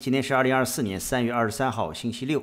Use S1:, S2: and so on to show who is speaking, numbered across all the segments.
S1: 今天是二零二四年三月二十三号，星期六。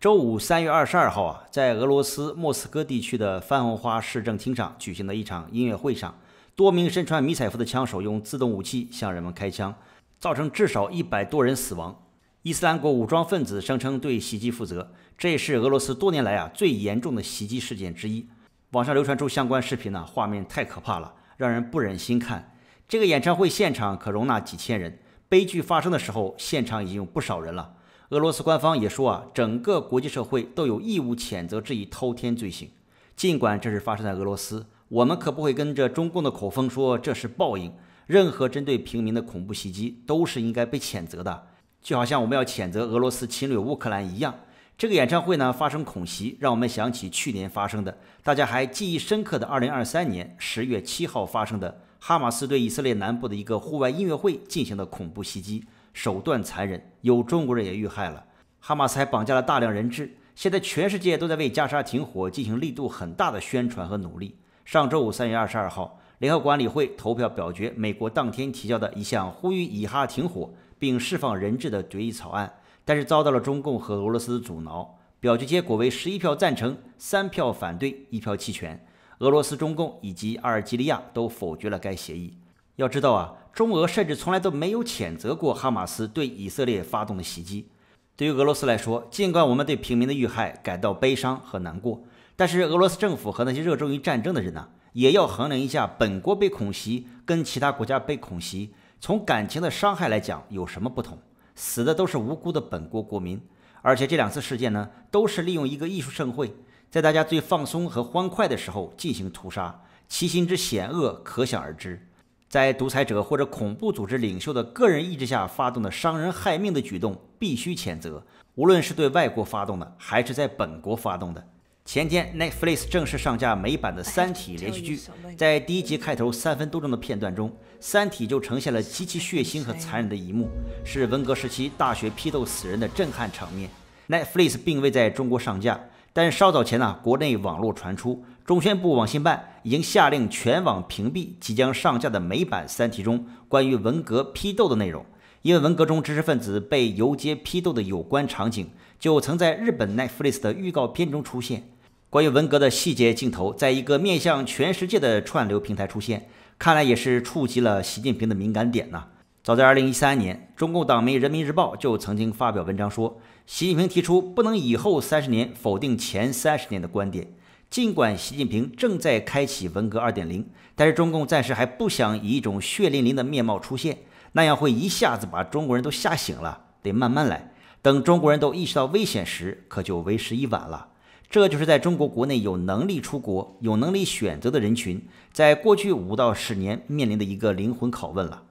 S1: 周五三月二十二号啊，在俄罗斯莫斯科地区的番红花市政厅上举行的一场音乐会上，多名身穿迷彩服的枪手用自动武器向人们开枪，造成至少一百多人死亡。伊斯兰国武装分子声称对袭击负责，这也是俄罗斯多年来啊最严重的袭击事件之一。网上流传出相关视频呢，画面太可怕了，让人不忍心看。这个演唱会现场可容纳几千人。悲剧发生的时候，现场已经有不少人了。俄罗斯官方也说啊，整个国际社会都有义务谴责这一滔天罪行。尽管这是发生在俄罗斯，我们可不会跟着中共的口风说这是报应。任何针对平民的恐怖袭击都是应该被谴责的，就好像我们要谴责俄罗斯侵略乌克兰一样。这个演唱会呢发生恐袭，让我们想起去年发生的，大家还记忆深刻的2023年10月7号发生的。哈马斯对以色列南部的一个户外音乐会进行的恐怖袭击，手段残忍，有中国人也遇害了。哈马斯还绑架了大量人质。现在全世界都在为加沙停火进行力度很大的宣传和努力。上周五，三月二十二号，联合国安理会投票表决美国当天提交的一项呼吁以哈停火并释放人质的决议草案，但是遭到了中共和俄罗斯的阻挠。表决结果为十一票赞成，三票反对，一票弃权。俄罗斯、中共以及阿尔及利亚都否决了该协议。要知道啊，中俄甚至从来都没有谴责过哈马斯对以色列发动的袭击。对于俄罗斯来说，尽管我们对平民的遇害感到悲伤和难过，但是俄罗斯政府和那些热衷于战争的人呢，也要衡量一下本国被恐袭跟其他国家被恐袭，从感情的伤害来讲有什么不同？死的都是无辜的本国国民，而且这两次事件呢，都是利用一个艺术盛会。在大家最放松和欢快的时候进行屠杀，其心之险恶可想而知。在独裁者或者恐怖组织领袖的个人意志下发动的伤人害命的举动，必须谴责。无论是对外国发动的，还是在本国发动的。前天，Netflix 正式上架美版的《三体》连续剧，在第一集开头三分多钟的片段中，《三体》就呈现了极其血腥和残忍的一幕，是文革时期大学批斗死人的震撼场面。Netflix 并未在中国上架。但稍早前呢，国内网络传出，中宣部网信办已经下令全网屏蔽即将上架的美版《三体》中关于文革批斗的内容，因为文革中知识分子被游街批斗的有关场景，就曾在日本 Netflix 的预告片中出现。关于文革的细节镜头，在一个面向全世界的串流平台出现，看来也是触及了习近平的敏感点呢。早在2013年，中共党媒《人民日报》就曾经发表文章说。习近平提出不能以后三十年否定前三十年的观点。尽管习近平正在开启文革二点零，但是中共暂时还不想以一种血淋淋的面貌出现，那样会一下子把中国人都吓醒了。得慢慢来，等中国人都意识到危险时，可就为时已晚了。这就是在中国国内有能力出国、有能力选择的人群，在过去五到十年面临的一个灵魂拷问了。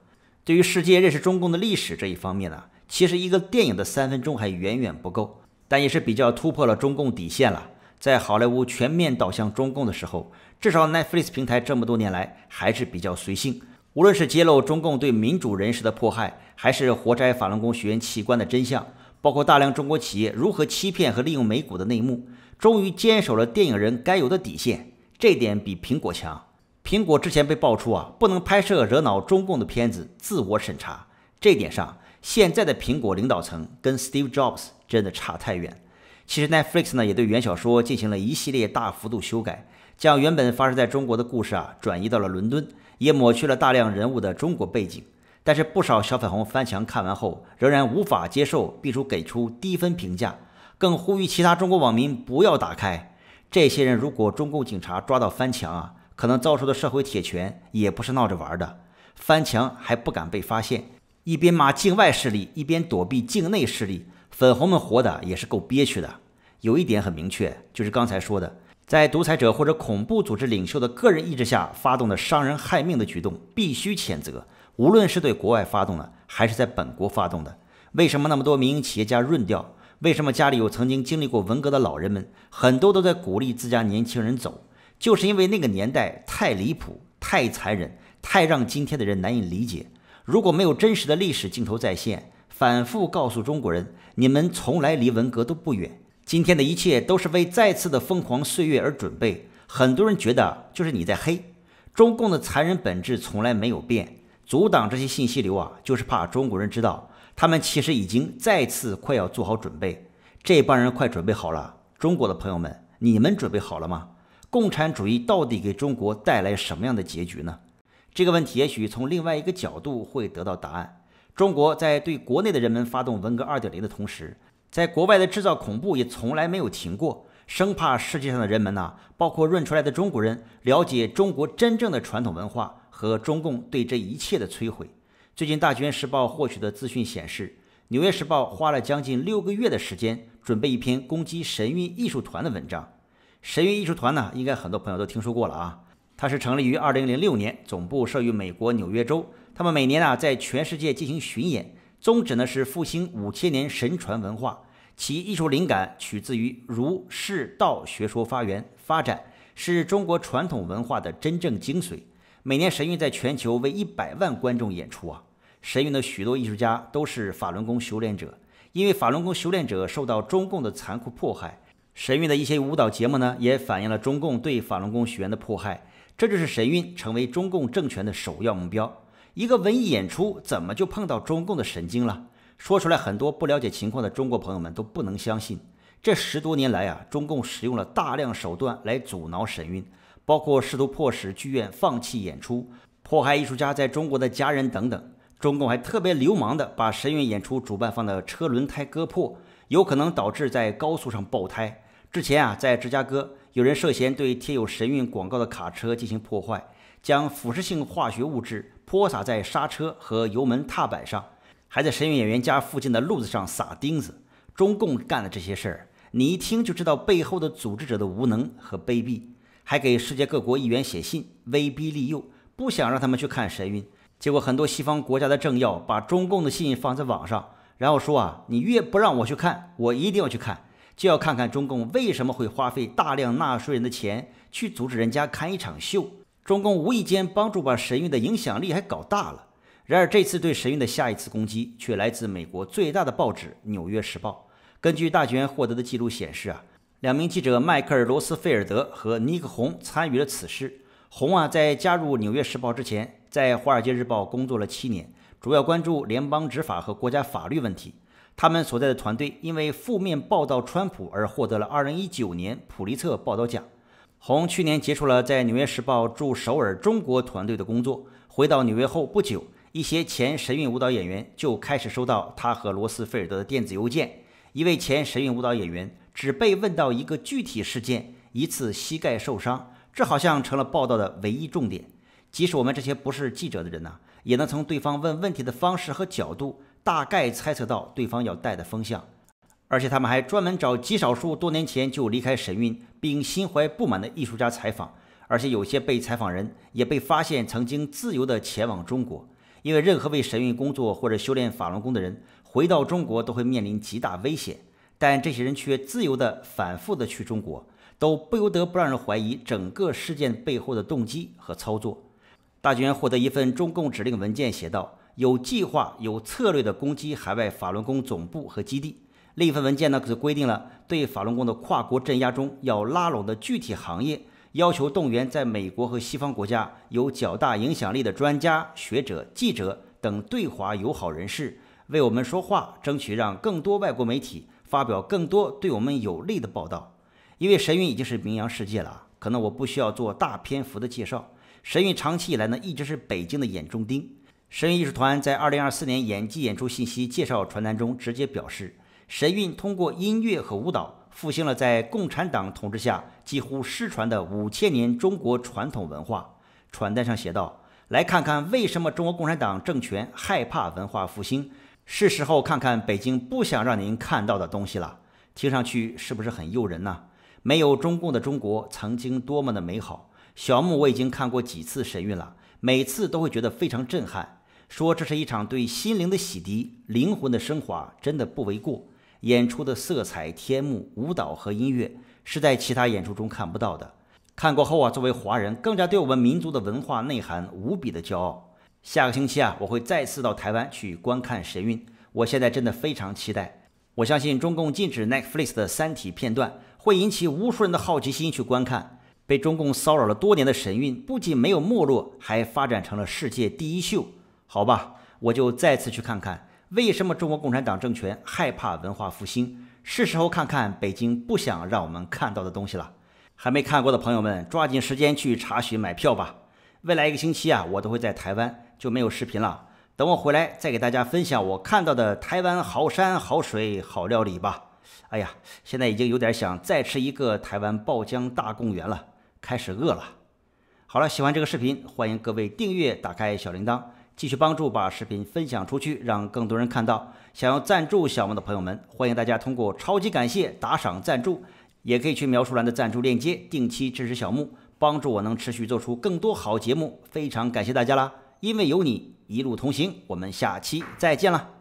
S1: 对于世界认识中共的历史这一方面呢？其实一个电影的三分钟还远远不够，但也是比较突破了中共底线了。在好莱坞全面倒向中共的时候，至少 Netflix 平台这么多年来还是比较随性。无论是揭露中共对民主人士的迫害，还是活摘法轮功学员器官的真相，包括大量中国企业如何欺骗和利用美股的内幕，终于坚守了电影人该有的底线。这点比苹果强。苹果之前被爆出啊，不能拍摄惹恼中共的片子，自我审查。这点上。现在的苹果领导层跟 Steve Jobs 真的差太远。其实 Netflix 呢也对原小说进行了一系列大幅度修改，将原本发生在中国的故事啊转移到了伦敦，也抹去了大量人物的中国背景。但是不少小粉红翻墙看完后仍然无法接受，必须给出低分评价，更呼吁其他中国网民不要打开。这些人如果中共警察抓到翻墙啊，可能遭受的社会铁拳也不是闹着玩的，翻墙还不敢被发现。一边骂境外势力，一边躲避境内势力，粉红们活的也是够憋屈的。有一点很明确，就是刚才说的，在独裁者或者恐怖组织领袖的个人意志下发动的伤人害命的举动，必须谴责。无论是对国外发动的，还是在本国发动的。为什么那么多民营企业家润掉？为什么家里有曾经经历过文革的老人们，很多都在鼓励自家年轻人走？就是因为那个年代太离谱、太残忍、太让今天的人难以理解。如果没有真实的历史镜头再现，反复告诉中国人，你们从来离文革都不远，今天的一切都是为再次的疯狂岁月而准备。很多人觉得就是你在黑，中共的残忍本质从来没有变。阻挡这些信息流啊，就是怕中国人知道，他们其实已经再次快要做好准备。这帮人快准备好了，中国的朋友们，你们准备好了吗？共产主义到底给中国带来什么样的结局呢？这个问题也许从另外一个角度会得到答案。中国在对国内的人们发动文革二点零的同时，在国外的制造恐怖也从来没有停过，生怕世界上的人们呐，包括润出来的中国人，了解中国真正的传统文化和中共对这一切的摧毁。最近，《大纪时报》获取的资讯显示，《纽约时报》花了将近六个月的时间准备一篇攻击神韵艺术团的文章。神韵艺术团呢，应该很多朋友都听说过了啊。它是成立于2006年，总部设于美国纽约州。他们每年啊在全世界进行巡演，宗旨呢是复兴五千年神传文化。其艺术灵感取自于儒释道学说发源发展，是中国传统文化的真正精髓。每年神韵在全球为一百万观众演出啊。神韵的许多艺术家都是法轮功修炼者，因为法轮功修炼者受到中共的残酷迫害，神韵的一些舞蹈节目呢，也反映了中共对法轮功学员的迫害。这就是神韵成为中共政权的首要目标。一个文艺演出怎么就碰到中共的神经了？说出来，很多不了解情况的中国朋友们都不能相信。这十多年来啊，中共使用了大量手段来阻挠神韵，包括试图迫使剧院放弃演出、迫害艺术家在中国的家人等等。中共还特别流氓的把神韵演出主办方的车轮胎割破，有可能导致在高速上爆胎。之前啊，在芝加哥，有人涉嫌对贴有神韵广告的卡车进行破坏，将腐蚀性化学物质泼洒在刹车和油门踏板上，还在神韵演员家附近的路子上撒钉子。中共干的这些事儿，你一听就知道背后的组织者的无能和卑鄙，还给世界各国议员写信，威逼利诱，不想让他们去看神韵。结果，很多西方国家的政要把中共的信放在网上，然后说啊，你越不让我去看，我一定要去看，就要看看中共为什么会花费大量纳税人的钱去阻止人家看一场秀。中共无意间帮助把神韵的影响力还搞大了。然而，这次对神韵的下一次攻击却来自美国最大的报纸《纽约时报》。根据大剧获得的记录显示啊，两名记者迈克尔·罗斯菲尔德和尼克·洪参与了此事。洪啊，在加入《纽约时报》之前。在《华尔街日报》工作了七年，主要关注联邦执法和国家法律问题。他们所在的团队因为负面报道川普而获得了2019年普利策报道奖。洪去年结束了在《纽约时报》驻首尔中国团队的工作，回到纽约后不久，一些前神韵舞蹈演员就开始收到他和罗斯菲尔德的电子邮件。一位前神韵舞蹈演员只被问到一个具体事件：一次膝盖受伤，这好像成了报道的唯一重点。即使我们这些不是记者的人呢，也能从对方问问题的方式和角度，大概猜测到对方要带的风向。而且他们还专门找极少数多年前就离开神韵并心怀不满的艺术家采访，而且有些被采访人也被发现曾经自由地前往中国。因为任何为神韵工作或者修炼法轮功的人回到中国都会面临极大危险，但这些人却自由地反复地去中国，都不由得不让人怀疑整个事件背后的动机和操作。大剧院获得一份中共指令文件，写道：“有计划、有策略地攻击海外法轮功总部和基地。”另一份文件呢，则规定了对法轮功的跨国镇压中要拉拢的具体行业，要求动员在美国和西方国家有较大影响力的专家、学者、记者等对华友好人士为我们说话，争取让更多外国媒体发表更多对我们有利的报道。因为神韵已经是名扬世界了，可能我不需要做大篇幅的介绍。神韵长期以来呢，一直是北京的眼中钉。神韵艺术团在2024年演技演出信息介绍传单中直接表示，神韵通过音乐和舞蹈复兴了在共产党统治下几乎失传的五千年中国传统文化。传单上写道：“来看看为什么中国共产党政权害怕文化复兴，是时候看看北京不想让您看到的东西了。”听上去是不是很诱人呢？没有中共的中国曾经多么的美好。小木我已经看过几次神韵了，每次都会觉得非常震撼。说这是一场对心灵的洗涤、灵魂的升华，真的不为过。演出的色彩、天幕、舞蹈和音乐是在其他演出中看不到的。看过后啊，作为华人，更加对我们民族的文化内涵无比的骄傲。下个星期啊，我会再次到台湾去观看神韵，我现在真的非常期待。我相信中共禁止 Netflix 的《三体》片段，会引起无数人的好奇心去观看。被中共骚扰了多年的神韵，不仅没有没落，还发展成了世界第一秀。好吧，我就再次去看看为什么中国共产党政权害怕文化复兴？是时候看看北京不想让我们看到的东西了。还没看过的朋友们，抓紧时间去查询买票吧。未来一个星期啊，我都会在台湾，就没有视频了。等我回来再给大家分享我看到的台湾好山好水好料理吧。哎呀，现在已经有点想再吃一个台湾爆浆大贡圆了，开始饿了。好了，喜欢这个视频，欢迎各位订阅，打开小铃铛。继续帮助把视频分享出去，让更多人看到。想要赞助小莫的朋友们，欢迎大家通过超级感谢打赏赞助，也可以去描述栏的赞助链接定期支持小木，帮助我能持续做出更多好节目。非常感谢大家啦！因为有你一路同行，我们下期再见了。